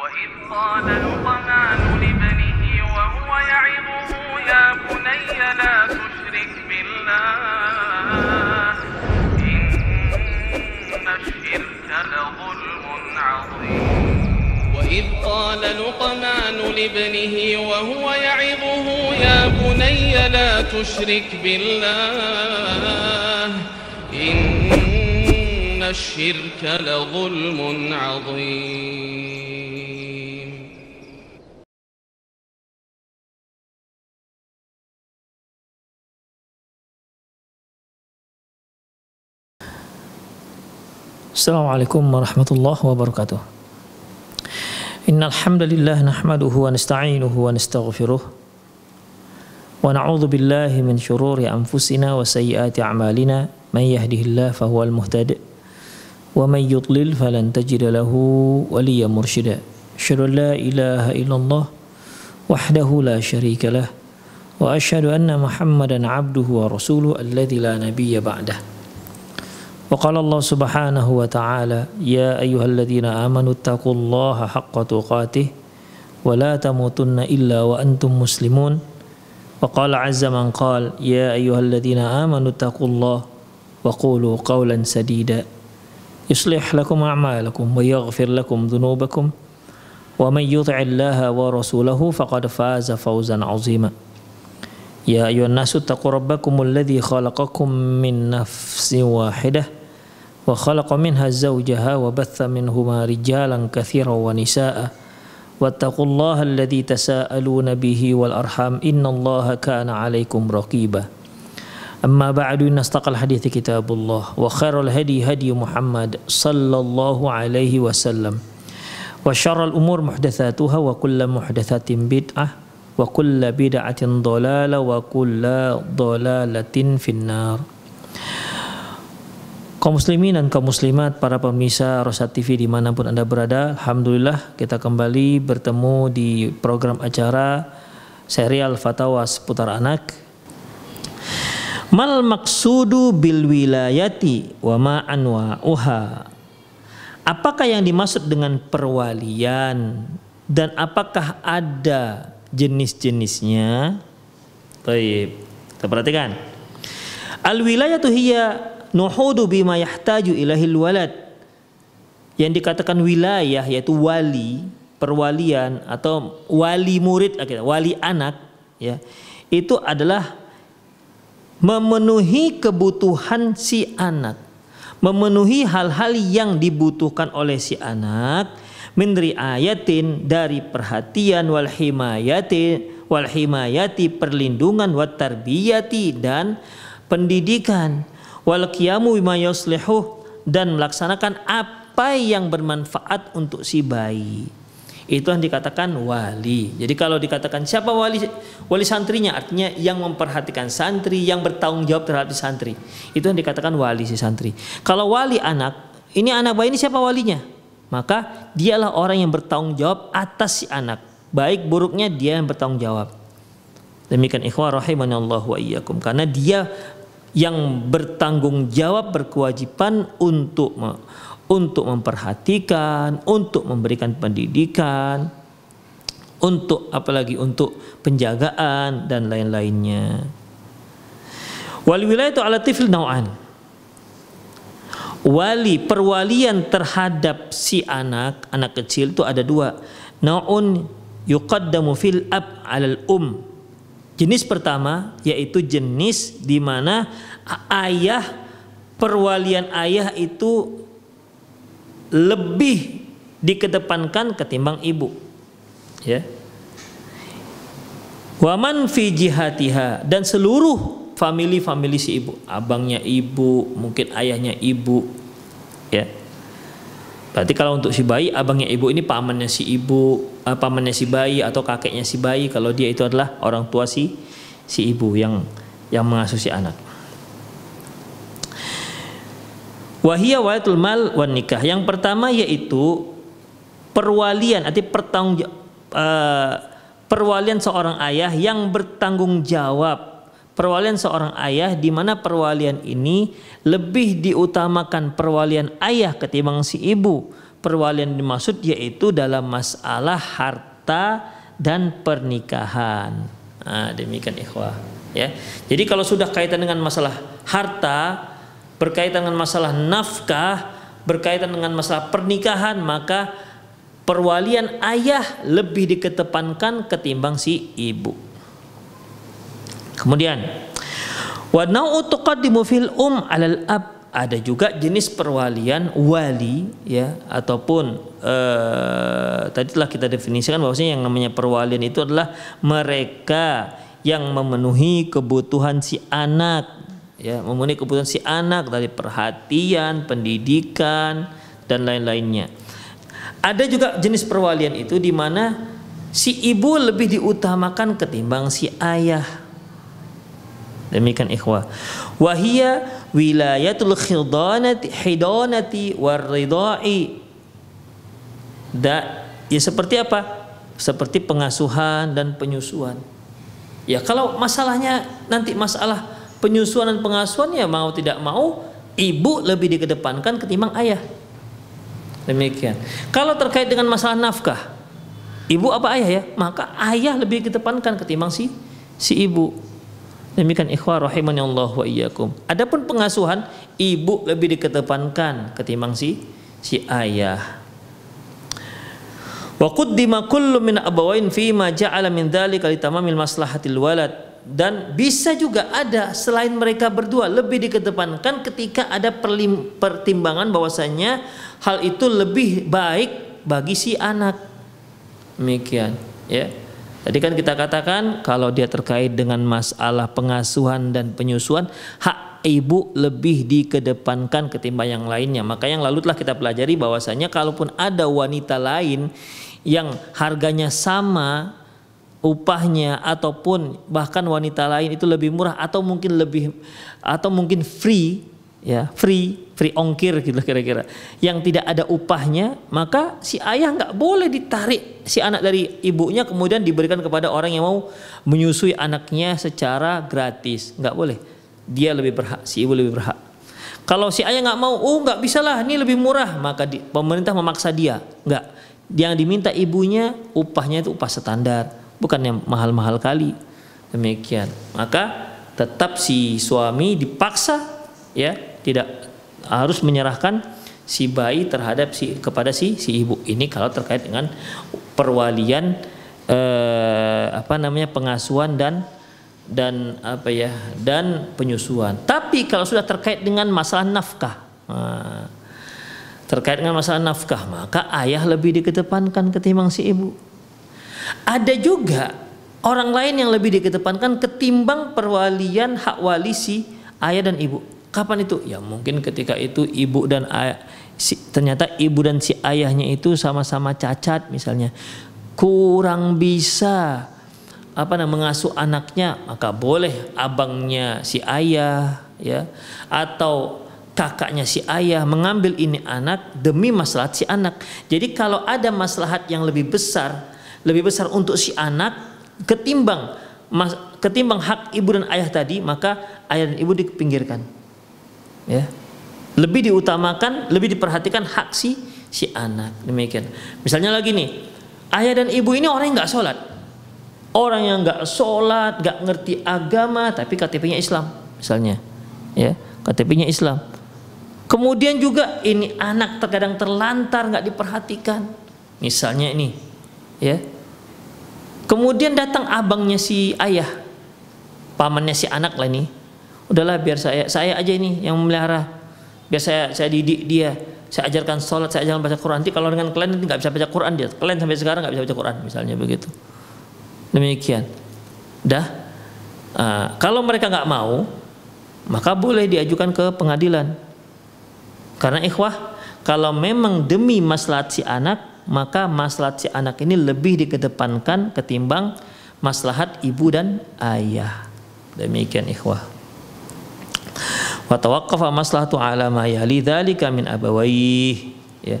وإذ قال لقمان لابنه وهو يعظه يا بني لا تشرك بالله إن الشرك لظلم عظيم. وإذ قال لقمان لابنه وهو يعظه يا بني لا تشرك بالله إن الشرك لظلم عظيم. السلام عليكم ورحمة الله وبركاته. إن الحمد لله نحمده ونستعينه ونستغفره ونعوذ بالله من شرور أنفسنا وسيئات أعمالنا. من يهده الله فهو المهتد ومن يضلل فلن تجد له وليا مرشدا. أشهد أن لا إله إلا الله وحده لا شريك له وأشهد أن محمدا عبده ورسوله الذي لا نبي بعده. وقال الله سبحانه وتعالى يا أيها الذين آمنوا اتقوا الله حق تقاته ولا تموتن إلا وأنتم مسلمون وقال عز من قال يا أيها الذين آمنوا اتقوا الله وقولوا قولا سديدا يصلح لكم أعمالكم ويغفر لكم ذنوبكم. ومن يطع الله ورسوله فقد فاز فوزا عظيما. يا أيها الناس اتقوا ربكم الذي خلقكم من نفس واحدة وخلق منها زوجها وبث منهما رجالا كثيرا ونساء. واتقوا الله الذي تساءلون به والأرحام. إن الله كان عليكم رقيبا. أما بعد إن أصدق الحديث كتاب الله. وخير الهدي هدي محمد صلى الله عليه وسلم. وشر الأمور محدثاتها وكل محدثة بدعة وكل بدعة ضلالة وكل ضلالة في النار. Kaum muslimin dan kaum muslimat para pemirsa Rosat TV di mana pun anda berada Alhamdulillah kita kembali bertemu di program acara serial Fatawa seputar anak Mal maksudu bil wilayati wa ma anwa'uha Apakah yang dimaksud dengan perwalian dan apakah ada jenis-jenisnya? Baik, kita perhatikan. Al wilayatu hiya nuhudu bima yahtaju ilahil walad. Yang dikatakan wilayah yaitu wali, perwalian atau wali murid, wali anak ya. Itu adalah memenuhi kebutuhan si anak. Memenuhi hal-hal yang dibutuhkan oleh si anak min ayatin dari perhatian wal himayati wal himayati perlindungan wat tarbiyati dan pendidikan wal qiyamu bima yuslihu dan melaksanakan apa yang bermanfaat untuk si bayi. Itu yang dikatakan wali. Jadi kalau dikatakan siapa wali wali santrinya artinya yang memperhatikan santri, yang bertanggung jawab terhadap santri. Itu yang dikatakan wali si santri. Kalau wali anak, ini anak bayi ini siapa walinya? Maka dialah orang yang bertanggung jawab atas si anak. Baik buruknya dia yang bertanggung jawab. Demikian ikhwah rahimani Allah wa iyyakum. Karena dia yang bertanggung jawab berkewajiban untuk untuk memperhatikan, untuk memberikan pendidikan, untuk apalagi untuk penjagaan dan lain-lainnya. Wal wilayatu ala tifl nau'an. Wali perwalian terhadap si anak, anak kecil itu ada dua. Nau'un yuqaddamu fil ab alal um. Jenis pertama yaitu jenis di mana ayah perwalian ayah itu lebih dikedepankan ketimbang ibu. Ya. Waman fi jihatiha dan seluruh family-family si ibu, abangnya ibu, mungkin ayahnya ibu, ya. Berarti kalau untuk si bayi, abangnya ibu ini pamannya si ibu, eh, pamannya si bayi atau kakeknya si bayi. Kalau dia itu adalah orang tua si si ibu yang yang mengasuh si anak. Wahia walatul mal wan nikah. Yang pertama yaitu perwalian, arti pertanggung uh, perwalian seorang ayah yang bertanggung jawab. Perwalian seorang ayah di mana perwalian ini lebih diutamakan perwalian ayah ketimbang si ibu. perwalian dimaksud yaitu dalam masalah harta dan pernikahan. Nah, demikian ikhwah ya. Jadi kalau sudah kaitan dengan masalah harta, berkaitan dengan masalah nafkah, berkaitan dengan masalah pernikahan, maka perwalian ayah lebih dikedepankan ketimbang si ibu. Kemudian wa nau'u tuqaddimu fil um 'alal ab. Ada juga jenis perwalian wali ya ataupun eh, tadi telah kita definisikan bahwasanya yang namanya perwalian itu adalah mereka yang memenuhi kebutuhan si anak ya memenuhi kebutuhan si anak dari perhatian pendidikan dan lain-lainnya. Ada juga jenis perwalian itu di mana si ibu lebih diutamakan ketimbang si ayah Demikian ikhwah. Wahia wilayatul khidanati hidanati waridai. Da, ya seperti apa? Seperti pengasuhan dan penyusuan. Ya kalau masalahnya nanti masalah penyusuan dan pengasuhan ya mau tidak mau ibu lebih dikedepankan ketimbang ayah. Demikian. Kalau terkait dengan masalah nafkah, ibu apa ayah ya? Maka ayah lebih dikedepankan ketimbang si si ibu. Demikian ikhwah rahimani Allah wa iyyakum. Adapun pengasuhan ibu lebih dikedepankan ketimbang si si ayah. Wa qaddima kullu min abawain fi ma ja'ala min dzalika litamamil maslahatil walad dan bisa juga ada selain mereka berdua lebih dikedepankan ketika ada pertimbangan bahwasanya hal itu lebih baik bagi si anak. Demikian, ya. Tadi kan kita katakan kalau dia terkait dengan masalah pengasuhan dan penyusuan, hak ibu lebih dikedepankan ketimbang yang lainnya. Maka yang lalu telah kita pelajari bahwasanya kalaupun ada wanita lain yang harganya sama upahnya ataupun bahkan wanita lain itu lebih murah atau mungkin lebih atau mungkin free ya free free ongkir gitu kira-kira. Yang tidak ada upahnya maka si ayah nggak boleh ditarik si anak dari ibunya kemudian diberikan kepada orang yang mau menyusui anaknya secara gratis. Nggak boleh. Dia lebih berhak si ibu lebih berhak. Kalau si ayah nggak mau oh nggak bisa lah ini lebih murah maka di, pemerintah memaksa dia. Nggak. Yang diminta ibunya upahnya itu upah standar bukan yang mahal-mahal kali. Demikian. Maka tetap si suami dipaksa ya tidak harus menyerahkan si bayi terhadap si kepada si si ibu ini kalau terkait dengan perwalian eh, apa namanya pengasuhan dan dan apa ya dan penyusuan. Tapi kalau sudah terkait dengan masalah nafkah, nah, terkait dengan masalah nafkah maka ayah lebih dikedepankan ketimbang si ibu. Ada juga orang lain yang lebih dikedepankan ketimbang perwalian hak wali si ayah dan ibu. Kapan itu? Ya mungkin ketika itu ibu dan ayah, si, ternyata ibu dan si ayahnya itu sama-sama cacat misalnya. Kurang bisa apa namanya mengasuh anaknya, maka boleh abangnya si ayah ya atau kakaknya si ayah mengambil ini anak demi maslahat si anak. Jadi kalau ada maslahat yang lebih besar, lebih besar untuk si anak ketimbang ketimbang hak ibu dan ayah tadi, maka ayah dan ibu dipinggirkan ya. Lebih diutamakan lebih diperhatikan hak si si anak. Demikian. Misalnya lagi nih ayah dan ibu ini orang yang nggak sholat. Orang yang nggak sholat nggak ngerti agama tapi KTP-nya Islam misalnya. Ya KTP-nya Islam. Kemudian juga ini anak terkadang terlantar nggak diperhatikan. Misalnya ini ya. Kemudian datang abangnya si ayah pamannya si anak lah ini udahlah biar saya saya aja ini yang memelihara. Biar saya saya didik dia. Saya ajarkan sholat saya ajarkan baca Quran. Nanti kalau dengan kalian nanti nggak bisa baca Quran dia. Kalian sampai sekarang nggak bisa baca Quran misalnya begitu. Demikian. Dah. Uh, kalau mereka nggak mau maka boleh diajukan ke pengadilan. Karena ikhwah kalau memang demi maslahat si anak maka maslahat si anak ini lebih dikedepankan ketimbang maslahat ibu dan ayah. Demikian ikhwah wa tawaqqafa maslahatu ala ma yali ya.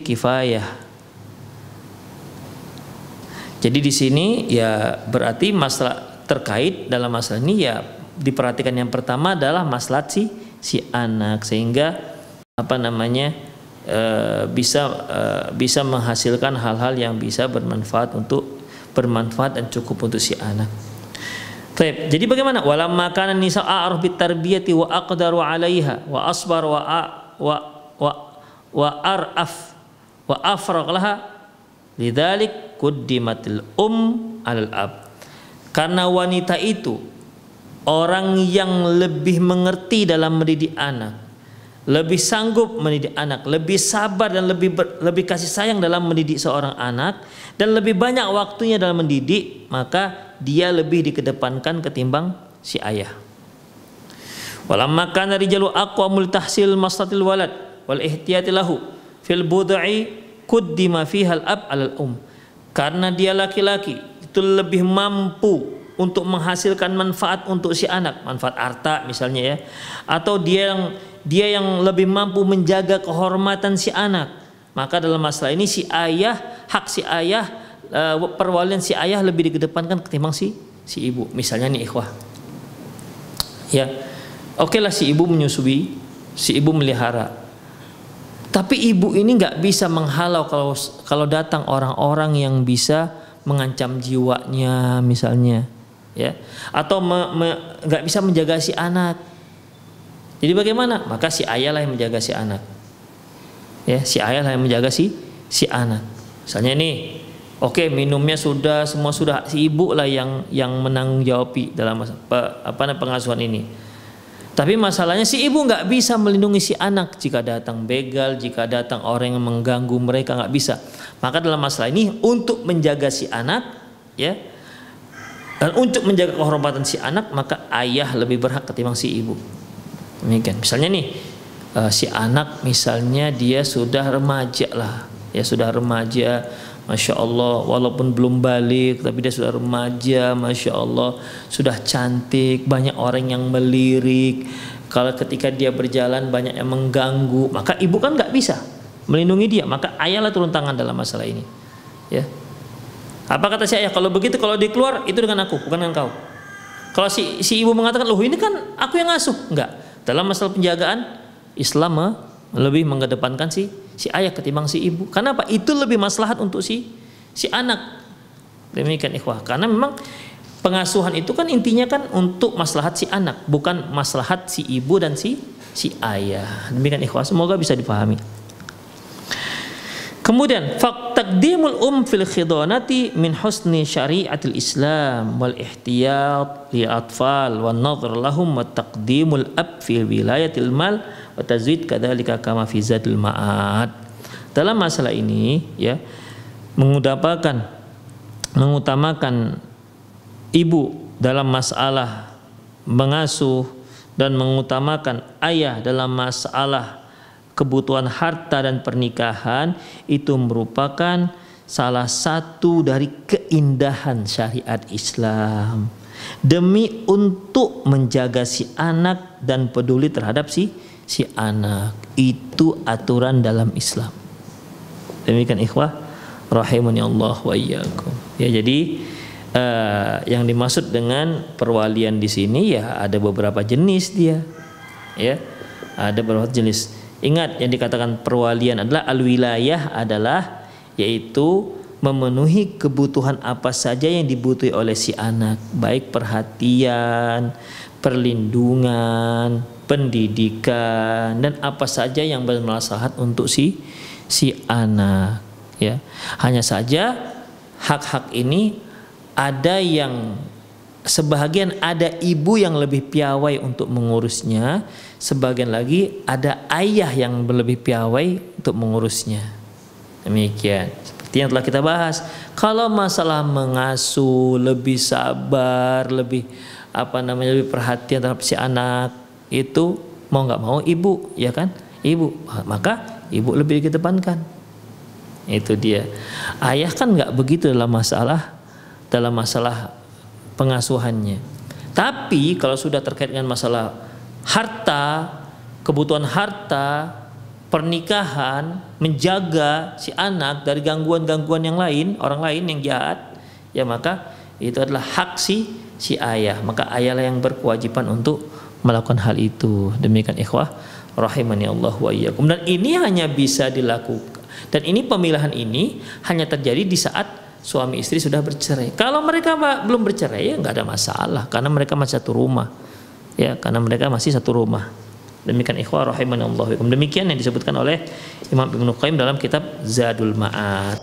Kifayah. Jadi di sini ya berarti masalah terkait dalam masalah ini ya diperhatikan yang pertama adalah maslahat si si anak. Sehingga apa namanya uh, bisa uh, bisa menghasilkan hal-hal yang bisa bermanfaat untuk bermanfaat dan cukup untuk si anak. Taib. Jadi bagaimana? Walam makanan nisa a'ruf bit tarbiyati wa aqdaru 'alaiha wa asbar wa a, wa wa wa araf wa afraq laha lidzalik quddimatil um alal ab. Karena wanita itu orang yang lebih mengerti dalam mendidik anak, lebih sanggup mendidik anak, lebih sabar dan lebih ber, lebih kasih sayang dalam mendidik seorang anak dan lebih banyak waktunya dalam mendidik, maka dia lebih dikedepankan ketimbang si ayah. Walamma kana rijalu aqwamul tahsil maslatil walad wal ihtiyati lahu fil bud'i kuddima fiha al-ab al um. Karena dia laki-laki itu lebih mampu untuk menghasilkan manfaat untuk si anak, manfaat harta misalnya ya. Atau dia yang dia yang lebih mampu menjaga kehormatan si anak. Maka dalam masalah ini si ayah, hak si ayah uh, perwalian si ayah lebih dikedepankan ketimbang si si ibu. Misalnya nih ikhwah. Ya. Oke lah si ibu menyusui, si ibu melihara. Tapi ibu ini nggak bisa menghalau kalau kalau datang orang-orang yang bisa mengancam jiwanya misalnya, ya, atau nggak bisa menjaga si anak. Jadi bagaimana? Maka si ayah lah yang menjaga si anak. Ya, si ayah lah yang menjaga si si anak. Misalnya nih, Oke, minumnya sudah, semua sudah. Si ibu lah yang yang menanggung jawab dalam apa, apa pengasuhan ini. Tapi masalahnya si ibu nggak bisa melindungi si anak jika datang begal, jika datang orang yang mengganggu mereka nggak bisa. Maka dalam masalah ini untuk menjaga si anak, ya, dan untuk menjaga kehormatan si anak, maka ayah lebih berhak ketimbang si ibu. Demikian. Misalnya nih, uh, si anak misalnya dia sudah remaja lah, ya sudah remaja Masya Allah. Walaupun belum balik tapi dia sudah remaja Masya Allah. Sudah cantik banyak orang yang melirik. Kalau ketika dia berjalan banyak yang mengganggu. Maka ibu kan nggak bisa melindungi dia. Maka ayahlah turun tangan dalam masalah ini. Ya. Apa kata si ayah? Kalau begitu kalau dia keluar itu dengan aku bukan dengan kau. Kalau si, si ibu mengatakan loh ini kan aku yang ngasuh enggak dalam masalah penjagaan Islam lebih mengedepankan si si ayah ketimbang si ibu. Karena apa? Itu lebih maslahat untuk si si anak. Demikian ikhwah. Karena memang pengasuhan itu kan intinya kan untuk maslahat si anak, bukan maslahat si ibu dan si si ayah. Demikian ikhwah. Semoga bisa dipahami. Kemudian faqtaqdimul um fil khidonati min husni syariatil Islam wal ihtiyat li atfal wan nadhr lahum wa taqdimul ab fil wilayatil mal wa tazwid kadzalika kama fi zadul ma'ad. Dalam masalah ini ya mengutamakan mengutamakan ibu dalam masalah mengasuh dan mengutamakan ayah dalam masalah kebutuhan harta dan pernikahan itu merupakan salah satu dari keindahan syariat Islam. Demi untuk menjaga si anak dan peduli terhadap si si anak. Itu aturan dalam Islam. Demikian ikhwah rahimani Allah wa iyyakum. Ya jadi uh, yang dimaksud dengan perwalian di sini ya ada beberapa jenis dia. Ya ada beberapa jenis Ingat yang dikatakan perwalian adalah al-wilayah adalah yaitu memenuhi kebutuhan apa saja yang dibutuhi oleh si anak, baik perhatian, perlindungan, pendidikan dan apa saja yang bermaslahat untuk si si anak ya. Hanya saja hak-hak ini ada yang sebagian ada ibu yang lebih piawai untuk mengurusnya sebagian lagi ada ayah yang lebih piawai untuk mengurusnya. Demikian. Seperti yang telah kita bahas. Kalau masalah mengasuh, lebih sabar, lebih apa namanya lebih perhatian terhadap si anak itu mau nggak mau ibu, ya kan? Ibu. Maka ibu lebih dikedepankan. Itu dia. Ayah kan nggak begitu dalam masalah dalam masalah pengasuhannya. Tapi kalau sudah terkait dengan masalah harta, kebutuhan harta, pernikahan, menjaga si anak dari gangguan-gangguan yang lain, orang lain yang jahat, ya maka itu adalah hak si si ayah. Maka ayahlah yang berkewajiban untuk melakukan hal itu. Demikian ikhwah rahimani Allah wa iyyakum. Dan ini hanya bisa dilakukan dan ini pemilihan ini hanya terjadi di saat suami istri sudah bercerai. Kalau mereka belum bercerai ya nggak ada masalah karena mereka masih satu rumah. Ya, karena mereka masih satu rumah. Demikian ikhwah rahimani Allah. Demikian yang disebutkan oleh Imam Ibnu Qayyim dalam kitab Zadul Ma'ad.